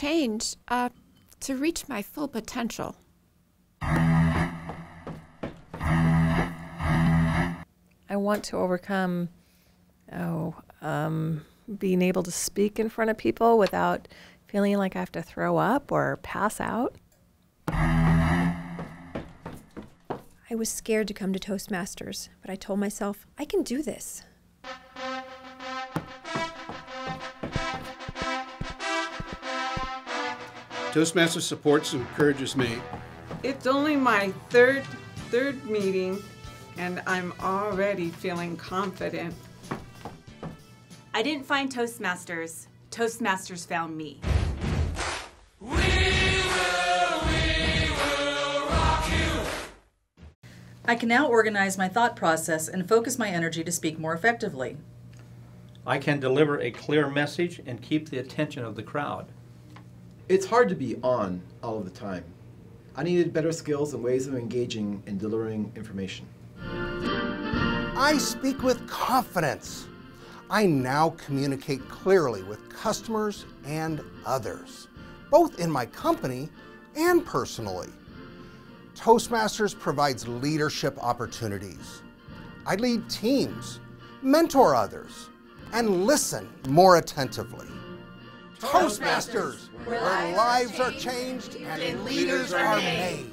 change uh, to reach my full potential. I want to overcome, oh, um, being able to speak in front of people without feeling like I have to throw up or pass out. I was scared to come to Toastmasters, but I told myself, I can do this. Toastmasters supports and encourages me. It's only my third third meeting and I'm already feeling confident. I didn't find Toastmasters. Toastmasters found me. We will, we will rock you! I can now organize my thought process and focus my energy to speak more effectively. I can deliver a clear message and keep the attention of the crowd. It's hard to be on all of the time. I needed better skills and ways of engaging and delivering information. I speak with confidence. I now communicate clearly with customers and others, both in my company and personally. Toastmasters provides leadership opportunities. I lead teams, mentor others, and listen more attentively. Toastmasters, where lives are changed and leaders are made.